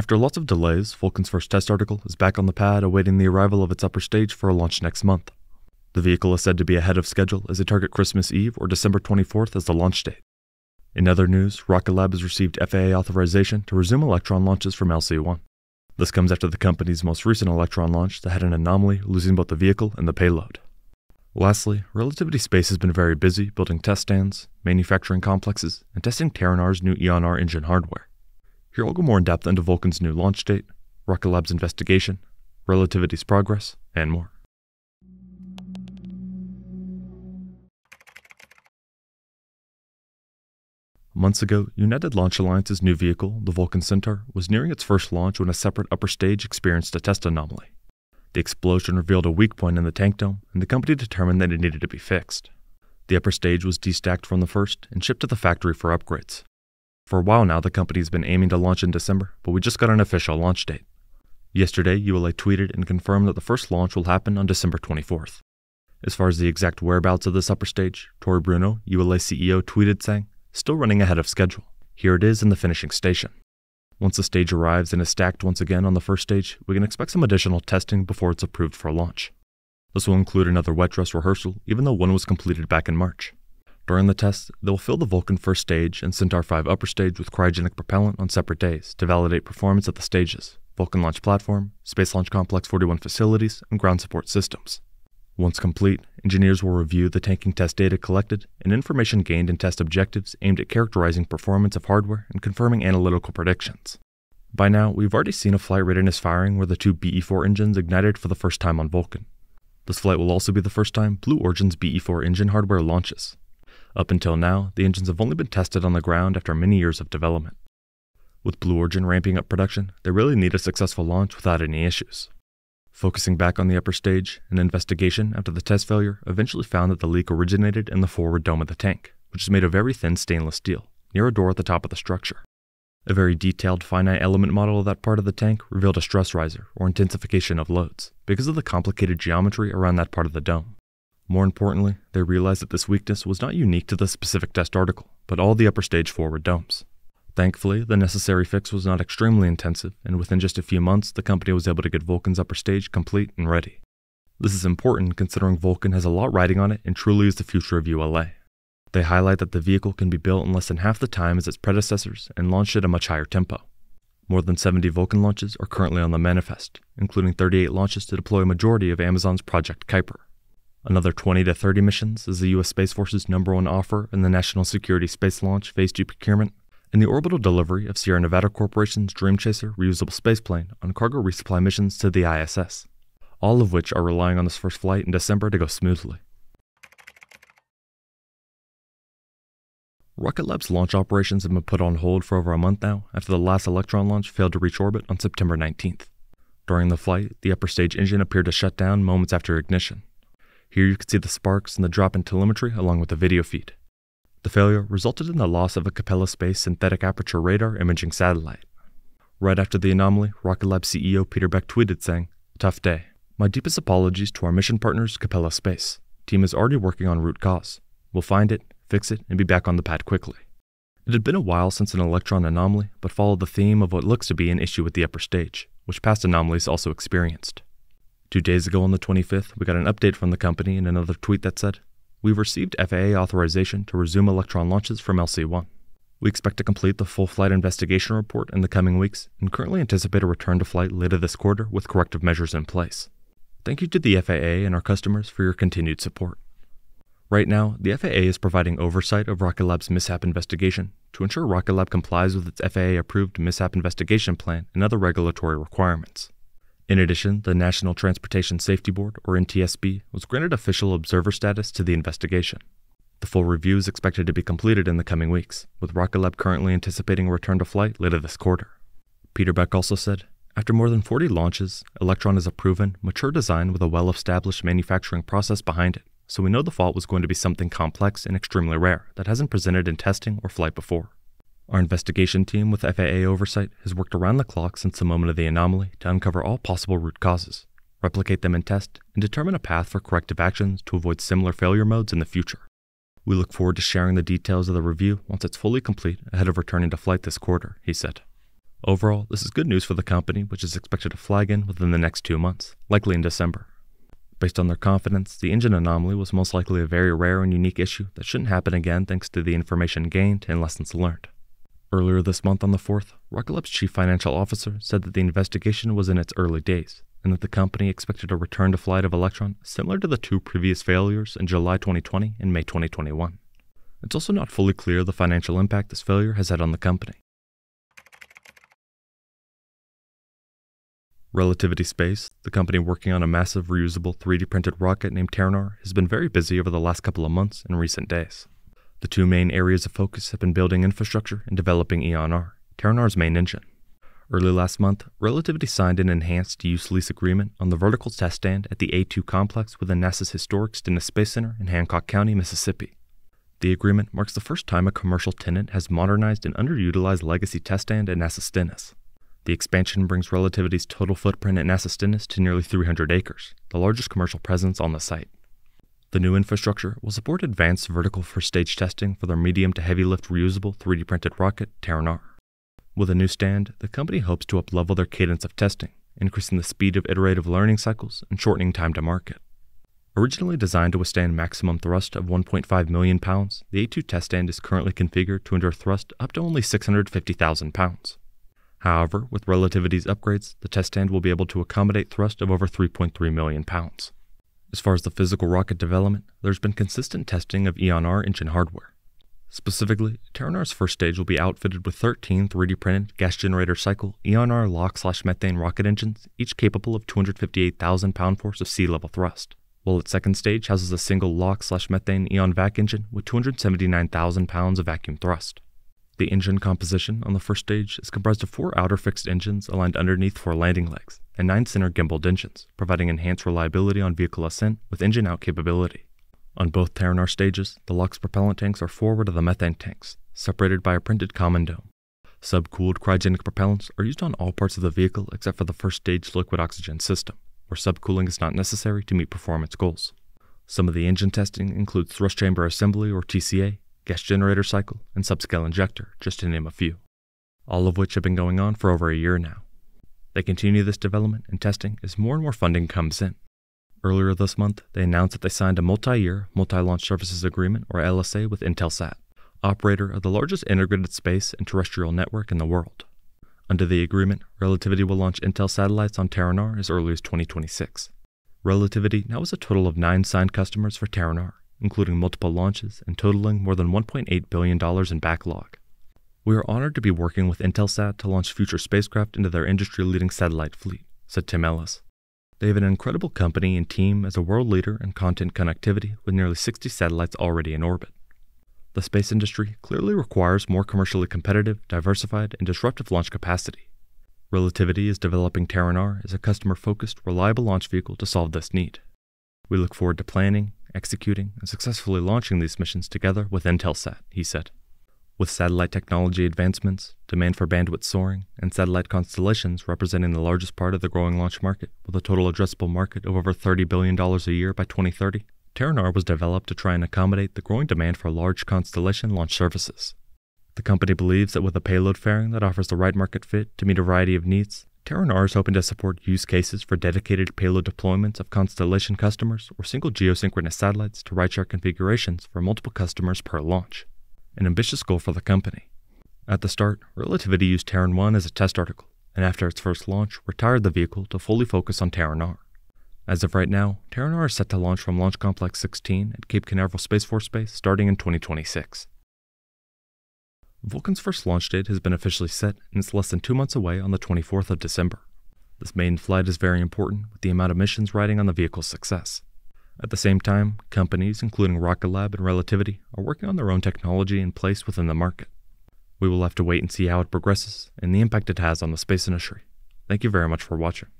After lots of delays, Vulcan's first test article is back on the pad awaiting the arrival of its upper stage for a launch next month. The vehicle is said to be ahead of schedule as they target Christmas Eve or December 24th as the launch date. In other news, Rocket Lab has received FAA authorization to resume Electron launches from LC-1. This comes after the company's most recent Electron launch that had an anomaly, losing both the vehicle and the payload. Lastly, Relativity Space has been very busy building test stands, manufacturing complexes, and testing Terran R's new Aeon R engine hardware. Here we'll go more in depth into Vulcan's new launch date, Rocket Lab's investigation, Relativity's progress, and more. Months ago, United Launch Alliance's new vehicle, the Vulcan Centaur, was nearing its first launch when a separate upper stage experienced a test anomaly. The explosion revealed a weak point in the tank dome, and the company determined that it needed to be fixed. The upper stage was destacked from the first and shipped to the factory for upgrades. For a while now, the company's been aiming to launch in December, but we just got an official launch date. Yesterday, ULA tweeted and confirmed that the first launch will happen on December 24th. As far as the exact whereabouts of this upper stage, Tory Bruno, ULA CEO, tweeted saying, Still running ahead of schedule. Here it is in the finishing station. Once the stage arrives and is stacked once again on the first stage, we can expect some additional testing before it's approved for launch. This will include another wet dress rehearsal, even though one was completed back in March. During the test, they will fill the Vulcan first stage and Centaur 5 upper stage with cryogenic propellant on separate days to validate performance at the stages, Vulcan Launch Platform, Space Launch Complex 41 facilities, and ground support systems. Once complete, engineers will review the tanking test data collected and information gained in test objectives aimed at characterizing performance of hardware and confirming analytical predictions. By now, we've already seen a flight readiness firing where the two BE4 engines ignited for the first time on Vulcan. This flight will also be the first time Blue Origin's BE4 engine hardware launches. Up until now, the engines have only been tested on the ground after many years of development. With Blue Origin ramping up production, they really need a successful launch without any issues. Focusing back on the upper stage, an investigation after the test failure eventually found that the leak originated in the forward dome of the tank, which is made of very thin stainless steel, near a door at the top of the structure. A very detailed finite element model of that part of the tank revealed a stress riser, or intensification of loads, because of the complicated geometry around that part of the dome. More importantly, they realized that this weakness was not unique to the specific test article, but all the upper stage forward domes. Thankfully, the necessary fix was not extremely intensive, and within just a few months, the company was able to get Vulcan's upper stage complete and ready. This is important considering Vulcan has a lot riding on it and truly is the future of ULA. They highlight that the vehicle can be built in less than half the time as its predecessors and launched at a much higher tempo. More than 70 Vulcan launches are currently on the manifest, including 38 launches to deploy a majority of Amazon's Project Kuiper. Another 20 to 30 missions is the U.S. Space Force's number one offer in the National Security Space Launch Phase 2 procurement and the orbital delivery of Sierra Nevada Corporation's Dream Chaser reusable spaceplane on cargo resupply missions to the ISS, all of which are relying on this first flight in December to go smoothly. Rocket Lab's launch operations have been put on hold for over a month now after the last Electron launch failed to reach orbit on September 19th. During the flight, the upper stage engine appeared to shut down moments after ignition. Here you can see the sparks and the drop in telemetry along with the video feed. The failure resulted in the loss of a Capella Space synthetic aperture radar imaging satellite. Right after the anomaly, Rocket Lab CEO Peter Beck tweeted saying, Tough day. My deepest apologies to our mission partners, Capella Space. Team is already working on root cause. We'll find it, fix it, and be back on the pad quickly. It had been a while since an electron anomaly, but followed the theme of what looks to be an issue with the upper stage, which past anomalies also experienced. Two days ago on the 25th, we got an update from the company in another tweet that said, we've received FAA authorization to resume Electron launches from LC-1. We expect to complete the full flight investigation report in the coming weeks and currently anticipate a return to flight later this quarter with corrective measures in place. Thank you to the FAA and our customers for your continued support. Right now, the FAA is providing oversight of Rocket Lab's mishap investigation to ensure Rocket Lab complies with its FAA approved mishap investigation plan and other regulatory requirements. In addition, the National Transportation Safety Board, or NTSB, was granted official observer status to the investigation. The full review is expected to be completed in the coming weeks, with Rocket Lab currently anticipating a return to flight later this quarter. Peter Beck also said, after more than 40 launches, Electron is a proven, mature design with a well established manufacturing process behind it, so we know the fault was going to be something complex and extremely rare that hasn't presented in testing or flight before. Our investigation team with FAA oversight has worked around the clock since the moment of the anomaly to uncover all possible root causes, replicate them in test, and determine a path for corrective actions to avoid similar failure modes in the future. We look forward to sharing the details of the review once it's fully complete ahead of returning to flight this quarter, he said. Overall, this is good news for the company, which is expected to flag in within the next two months, likely in December. Based on their confidence, the engine anomaly was most likely a very rare and unique issue that shouldn't happen again thanks to the information gained and lessons learned. Earlier this month on the 4th, Rocket Lab's chief financial officer said that the investigation was in its early days and that the company expected a return to flight of Electron similar to the two previous failures in July 2020 and May 2021. It's also not fully clear the financial impact this failure has had on the company. Relativity Space, the company working on a massive reusable 3D printed rocket named Terran R, has been very busy over the last couple of months and recent days. The two main areas of focus have been building infrastructure and developing Aeon R, Terranar's main engine. Early last month, Relativity signed an enhanced use lease agreement on the vertical test stand at the A2 complex within NASA's historic Stennis Space Center in Hancock County, Mississippi. The agreement marks the first time a commercial tenant has modernized an underutilized legacy test stand at NASA Stennis. The expansion brings Relativity's total footprint at NASA Stennis to nearly 300 acres, the largest commercial presence on the site. The new infrastructure will support advanced vertical first stage testing for their medium to heavy lift reusable 3D printed rocket, Terran R. With a new stand, the company hopes to uplevel their cadence of testing, increasing the speed of iterative learning cycles and shortening time to market. Originally designed to withstand maximum thrust of 1.5 million pounds, the A2 test stand is currently configured to endure thrust up to only 650,000 pounds. However, with Relativity's upgrades, the test stand will be able to accommodate thrust of over 3.3 million pounds. As far as the physical rocket development, there's been consistent testing of Aeon R engine hardware. Specifically, Terran R's first stage will be outfitted with 13 3D printed gas generator cycle Aeon R LOX slash methane rocket engines, each capable of 258,000 pound force of sea level thrust, while its second stage houses a single LOX slash methane Aeon Vac engine with 279,000 pounds of vacuum thrust. The engine composition on the first stage is comprised of four outer fixed engines aligned underneath four landing legs, and nine center gimbaled engines, providing enhanced reliability on vehicle ascent with engine out capability. On both Terran R stages, the LOX propellant tanks are forward of the methane tanks, separated by a printed common dome. Subcooled cryogenic propellants are used on all parts of the vehicle except for the first stage liquid oxygen system, where subcooling is not necessary to meet performance goals. Some of the engine testing includes thrust chamber assembly or TCA, gas generator cycle, and subscale injector, just to name a few, all of which have been going on for over a year now. They continue this development and testing as more and more funding comes in. Earlier this month, they announced that they signed a multi year multi launch services agreement, or LSA, with Intelsat, operator of the largest integrated space and terrestrial network in the world. Under the agreement, Relativity will launch Intel satellites on Terran R as early as 2026. Relativity now has a total of nine signed customers for Terran R, including multiple launches and totaling more than $1.8 billion in backlog. We are honored to be working with Intelsat to launch future spacecraft into their industry leading satellite fleet, said Tim Ellis. They have an incredible company and team as a world leader in content connectivity with nearly 60 satellites already in orbit. The space industry clearly requires more commercially competitive, diversified, and disruptive launch capacity. Relativity is developing Terran R as a customer focused, reliable launch vehicle to solve this need. We look forward to planning, executing, and successfully launching these missions together with Intelsat, he said. With satellite technology advancements, demand for bandwidth soaring, and satellite constellations representing the largest part of the growing launch market, with a total addressable market of over $30 billion a year by 2030, Terran R was developed to try and accommodate the growing demand for large constellation launch services. The company believes that with a payload fairing that offers the right market fit to meet a variety of needs, Terran R is hoping to support use cases for dedicated payload deployments of Constellation customers or single geosynchronous satellites to rideshare configurations for multiple customers per launch, an ambitious goal for the company. At the start, Relativity used Terran 1 as a test article, and after its first launch, retired the vehicle to fully focus on Terran R. As of right now, Terran R is set to launch from Launch Complex 16 at Cape Canaveral Space Force Base starting in 2026. Vulcan's first launch date has been officially set, and it's less than two months away on the 24th of December. This maiden flight is very important, with the amount of missions riding on the vehicle's success. At the same time, companies, including Rocket Lab and Relativity, are working on their own technology in place within the market. We will have to wait and see how it progresses and the impact it has on the space industry. Thank you very much for watching.